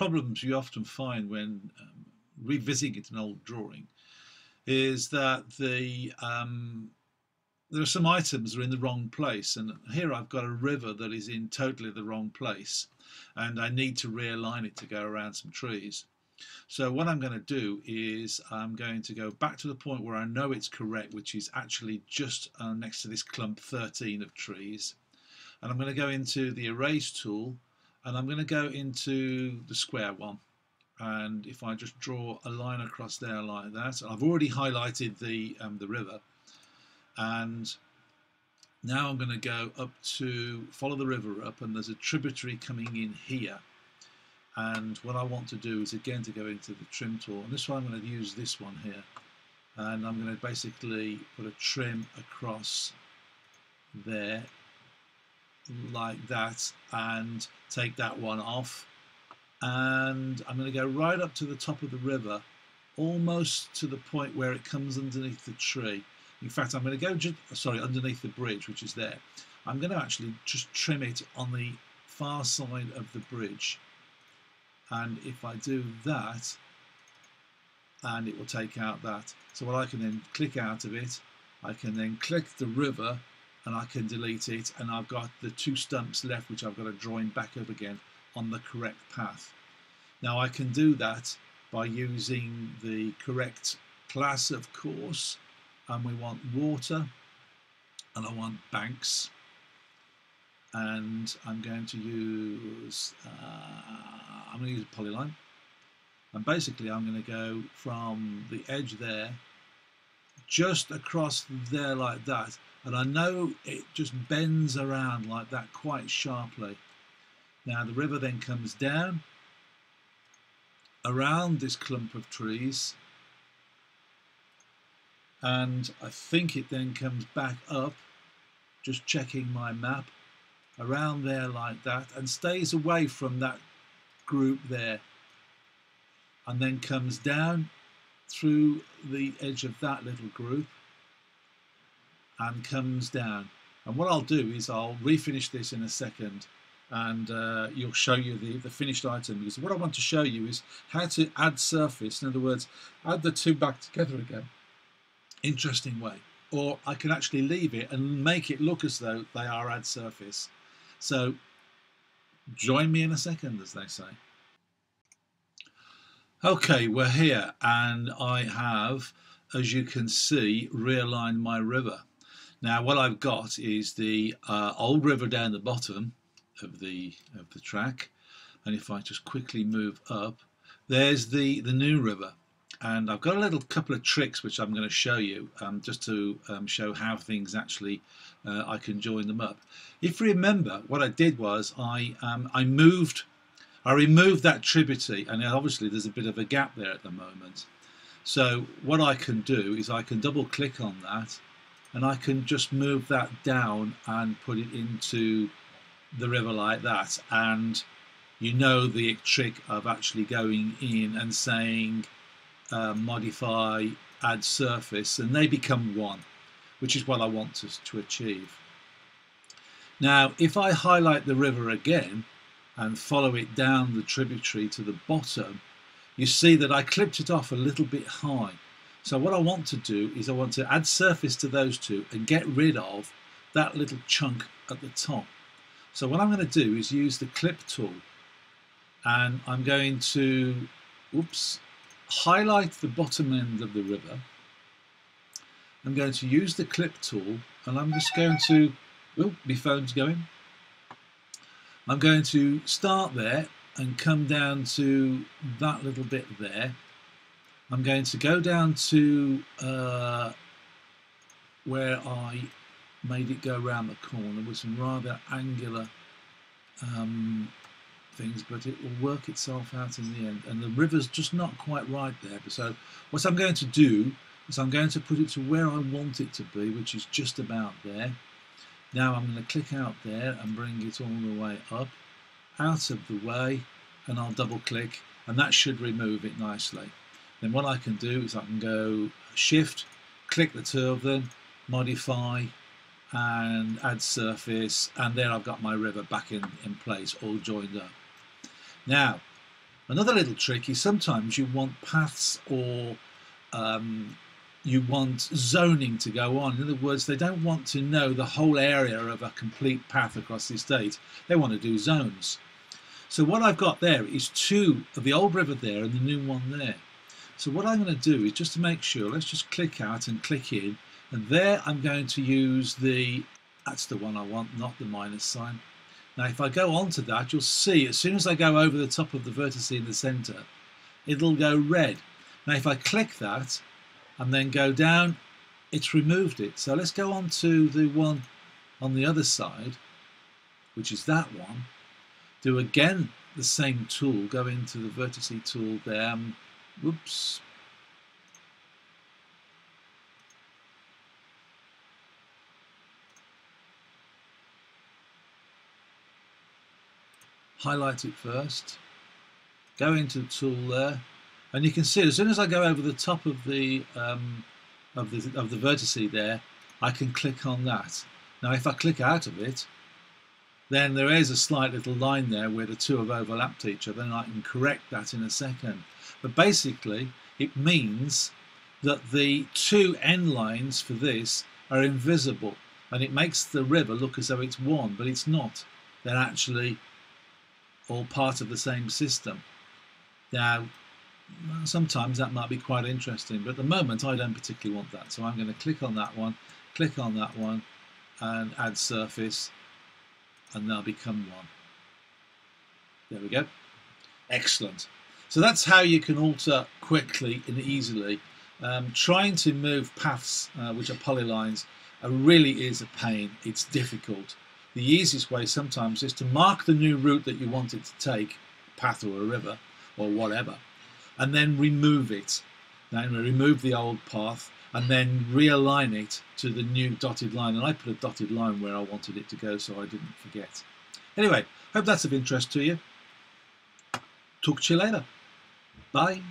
problems you often find when um, revisiting an old drawing is that the um, there are some items that are in the wrong place and here I've got a river that is in totally the wrong place and I need to realign it to go around some trees. So what I'm going to do is I'm going to go back to the point where I know it's correct which is actually just uh, next to this clump 13 of trees and I'm going to go into the erase tool and I'm going to go into the square one. And if I just draw a line across there like that I've already highlighted the um, the river. And now I'm going to go up to follow the river up and there's a tributary coming in here. And what I want to do is again to go into the trim tool. And this one I'm going to use this one here. And I'm going to basically put a trim across there like that and take that one off. And I'm going to go right up to the top of the river almost to the point where it comes underneath the tree. In fact I'm going to go just, sorry underneath the bridge which is there. I'm going to actually just trim it on the far side of the bridge. And if I do that and it will take out that. So what I can then click out of it I can then click the river and I can delete it and I've got the two stumps left which I've got to join back up again on the correct path. Now I can do that by using the correct class of course and we want water and I want banks and I'm going to use uh, I'm going to use a polyline and basically I'm going to go from the edge there just across there like that. And I know it just bends around like that quite sharply. Now the river then comes down around this clump of trees. And I think it then comes back up just checking my map around there like that and stays away from that group there. And then comes down through the edge of that little group and comes down. And what I'll do is I'll refinish this in a second and uh, you'll show you the, the finished item because what I want to show you is how to add surface, in other words, add the two back together again. Interesting way. Or I can actually leave it and make it look as though they are add surface. So join me in a second, as they say. Okay, we're here and I have, as you can see, realigned my river. Now what I've got is the uh, old river down the bottom of the of the track and if I just quickly move up there's the the new river and I've got a little couple of tricks which I'm going to show you um, just to um, show how things actually uh, I can join them up. If you remember what I did was I um, I moved I removed that tributary and obviously there's a bit of a gap there at the moment. So what I can do is I can double click on that and I can just move that down and put it into the river like that. And you know the trick of actually going in and saying uh, modify add surface and they become one which is what I want to, to achieve. Now if I highlight the river again and follow it down the tributary to the bottom you see that I clipped it off a little bit high so what I want to do is I want to add surface to those two and get rid of that little chunk at the top. So what I'm going to do is use the clip tool and I'm going to oops, highlight the bottom end of the river. I'm going to use the clip tool and I'm just going to, oh, my phone's going. I'm going to start there and come down to that little bit there I'm going to go down to uh, where I made it go around the corner with some rather angular um, things, but it will work itself out in the end. And the river's just not quite right there. So what I'm going to do is I'm going to put it to where I want it to be, which is just about there. Now I'm going to click out there and bring it all the way up, out of the way, and I'll double click, and that should remove it nicely. Then what I can do is I can go shift click the two of them modify and add surface and there I've got my river back in, in place all joined up. Now Another little trick is sometimes you want paths or um, you want zoning to go on. In other words, they don't want to know the whole area of a complete path across the estate. They want to do zones. So what I've got there is two of the old river there and the new one there. So what I'm going to do is just to make sure, let's just click out and click in. And there I'm going to use the, that's the one I want, not the minus sign. Now if I go on to that, you'll see as soon as I go over the top of the vertex in the center, it'll go red. Now if I click that and then go down, it's removed it. So let's go on to the one on the other side, which is that one. Do again the same tool, go into the vertex tool there, um, Oops. Highlight it first. Go into the tool there, and you can see as soon as I go over the top of the um, of the of the vertex there, I can click on that. Now, if I click out of it, then there is a slight little line there where the two have overlapped each other, and I can correct that in a second. But basically, it means that the two end lines for this are invisible and it makes the river look as though it's one, but it's not. They're actually all part of the same system. Now, sometimes that might be quite interesting, but at the moment I don't particularly want that. So I'm going to click on that one, click on that one, and add surface, and they'll become one. There we go. Excellent. So that's how you can alter quickly and easily. Um, trying to move paths, uh, which are polylines, uh, really is a pain. It's difficult. The easiest way sometimes is to mark the new route that you want it to take, path or a river or whatever, and then remove it. Then remove the old path and then realign it to the new dotted line. And I put a dotted line where I wanted it to go so I didn't forget. Anyway, hope that's of interest to you. Talk to you later. Bye.